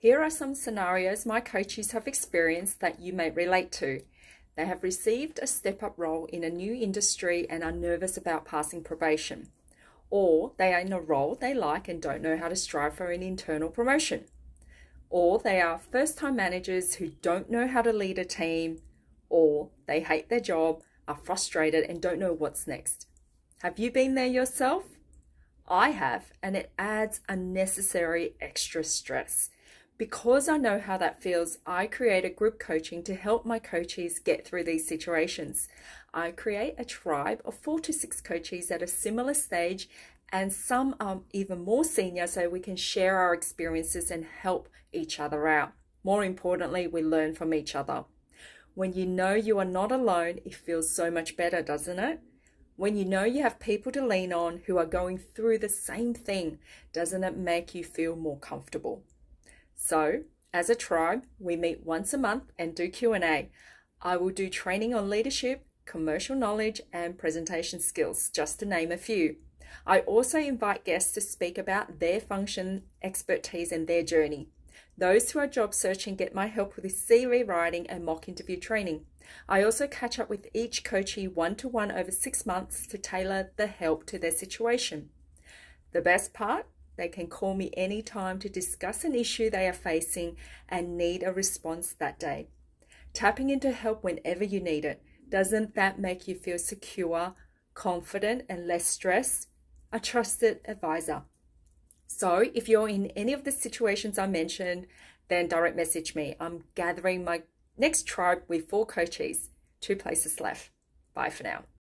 Here are some scenarios my coaches have experienced that you may relate to. They have received a step up role in a new industry and are nervous about passing probation. Or they are in a role they like and don't know how to strive for an internal promotion. Or they are first time managers who don't know how to lead a team. Or they hate their job, are frustrated, and don't know what's next. Have you been there yourself? I have, and it adds unnecessary extra stress. Because I know how that feels, I create a group coaching to help my coaches get through these situations. I create a tribe of four to six coaches at a similar stage, and some are even more senior so we can share our experiences and help each other out. More importantly, we learn from each other. When you know you are not alone, it feels so much better, doesn't it? When you know you have people to lean on who are going through the same thing, doesn't it make you feel more comfortable? So, as a tribe, we meet once a month and do Q&A. I will do training on leadership, commercial knowledge, and presentation skills, just to name a few. I also invite guests to speak about their function, expertise, and their journey. Those who are job searching get my help with CV writing and mock interview training. I also catch up with each coachee one to one over six months to tailor the help to their situation. The best part? They can call me anytime to discuss an issue they are facing and need a response that day. Tapping into help whenever you need it. Doesn't that make you feel secure, confident, and less stressed? A trusted advisor. So, if you're in any of the situations I mentioned, then direct message me. I'm gathering my next tribe with four coaches, two places left. Bye for now.